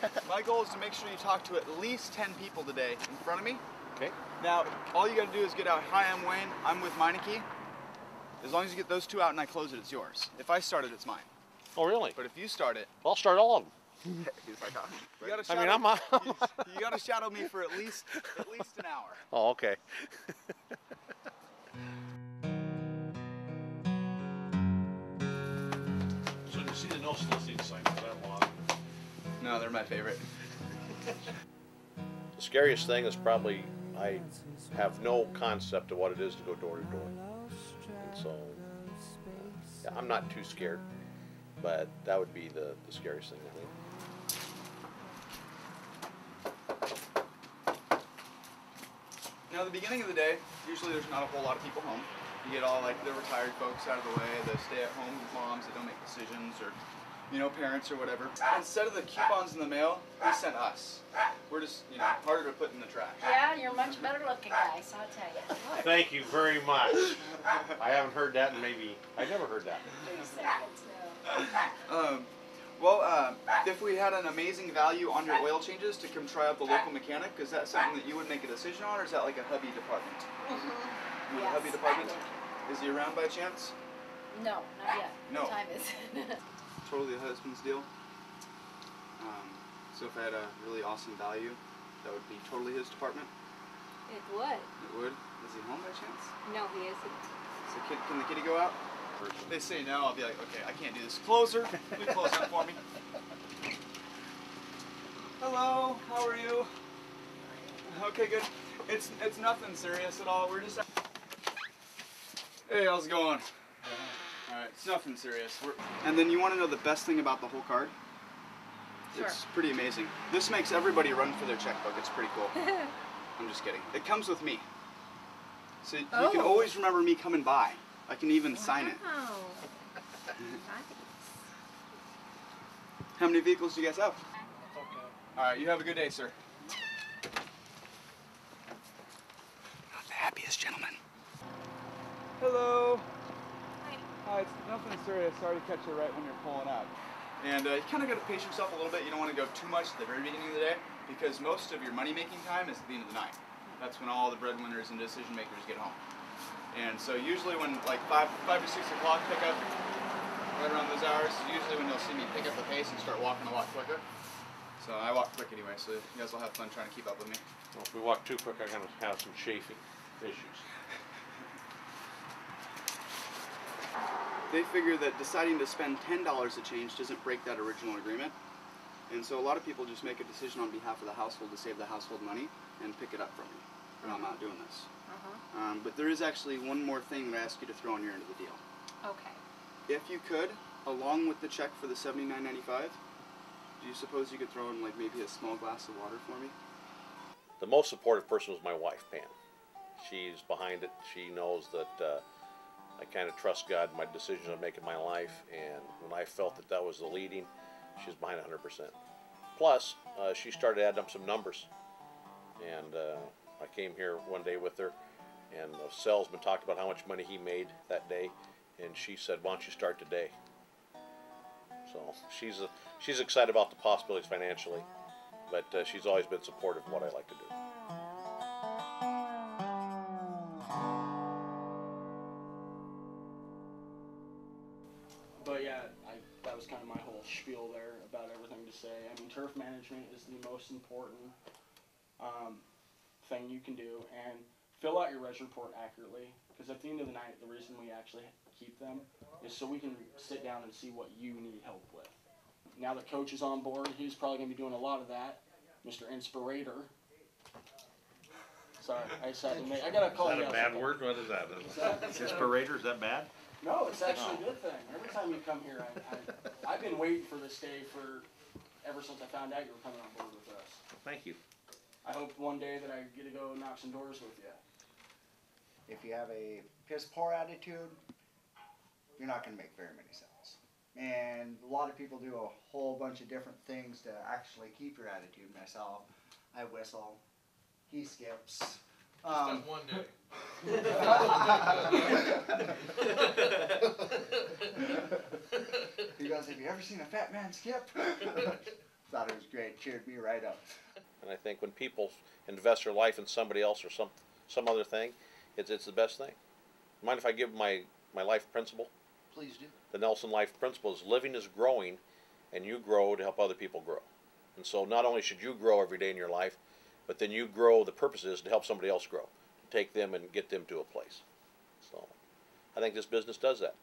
My goal is to make sure you talk to at least 10 people today in front of me. Okay. Now, all you got to do is get out, hi, I'm Wayne, I'm with Meineke. As long as you get those two out and I close it, it's yours. If I start it, it's mine. Oh, really? But if you start it, Well, I'll start all of them. he's like, you gotta I mean, shadow- I'm on- you, you gotta shadow me for at least at least an hour. Oh, okay. so you see the no No, they're my favorite. The scariest thing is probably I have no concept of what it is to go door to door. And so yeah, I'm not too scared, but that would be the, the scariest thing I think. Now, the beginning of the day, usually there's not a whole lot of people home. You get all like the retired folks out of the way, the stay-at-home moms that don't make decisions, or you know, parents or whatever. Instead of the coupons in the mail, they sent us. We're just, you know, harder to put in the trash. Yeah, you're much better looking guys, I'll tell you. Thank you very much. I haven't heard that in maybe I never heard that. Two seconds now. Um, well, uh, if we had an amazing value on your oil changes to come try out the local mechanic, is that something that you would make a decision on, or is that like a hubby department? You have a hubby department? Is he around by chance? No, not yet. No. What time is it? Totally a husband's deal. Um, so if I had a really awesome value, that would be totally his department. It would. It would. Is he home by chance? No, he isn't. So kid, can the kitty go out? If they say no, I'll be like, okay, I can't do this. Closer, please close that for me. Hello, how are you? Okay, good. It's it's nothing serious at all. We're just. Hey, how's it going? All right, it's nothing serious. We're... And then you want to know the best thing about the whole card? Sure. It's pretty amazing. This makes everybody run for their checkbook. It's pretty cool. I'm just kidding. It comes with me. So you can Oh. always remember me coming by. I can even sign it. Wow. How many vehicles do you guys have? All right, you have a good day, sir. Not the happiest gentleman. Hello. Hi, it's nothing serious. Sorry to catch you right when you're pulling up. And uh, you kind of got to pace yourself a little bit. You don't want to go too much at the very beginning of the day because most of your money making time is at the end of the night. That's when all the breadwinners and decision makers get home. And so usually when like five, five to six o'clock pick up, right around those hours, usually when you'll see me pick up the pace and start walking a lot quicker. So I walk quick anyway, so you guys will have fun trying to keep up with me. Well, if we walk too quick, I'm gonna have some chafing issues. They figure that deciding to spend ten dollars a change doesn't break that original agreement. And so a lot of people just make a decision on behalf of the household to save the household money and pick it up from me. And I'm not doing this. Uh-huh. Um, but there is actually one more thing that I ask you to throw on your end of the deal. Okay. If you could, along with the check for the seventy-nine ninety-five, do you suppose you could throw in like maybe a small glass of water for me? The most supportive person was my wife, Pam. She's behind it. She knows that uh, I kind of trust God in my decisions I make in my life, and when I felt that that was the leading, she was behind 100%. Plus, uh, she started adding up some numbers, and uh, I came here one day with her, and the salesman talked about how much money he made that day, and she said, "Why don't you start today?" So she's uh she's excited about the possibilities financially, but uh, she's always been supportive of what I like to do. But yeah, I, that was kind of my whole spiel there about everything to say. I mean, turf management is the most important um, thing you can do, and fill out your res report accurately. Because at the end of the night, the reason we actually keep them is so we can sit down and see what you need help with. Now that coach is on board, he's probably going to be doing a lot of that. Mr. Inspirator. Sorry, I just had to make. I gotta call Is that you a out word? What is that? Inspirator, is that bad? No, it's actually a good thing. Every time you come here, I, I, I've been waiting for this day for ever since I found out you were coming on board with us. Thank you. I hope one day that I get to go knock some doors with you. If you have a piss poor attitude, you're not going to make very many sales. And a lot of people do a whole bunch of different things to actually keep your attitude. Myself, I whistle, he skips. Um, one day. he goes, Have you ever seen a fat man skip? thought it was great. Cheered me right up. And I think when people invest their life in somebody else or some some other thing, it's it's the best thing. Mind if I give my my life principle? Please do. The Nelson Life principle is living is growing, and you grow to help other people grow. And so not only should you grow every day in your life, but then you grow. The purpose is to help somebody else grow, take them and get them to a place. So, I think this business does that.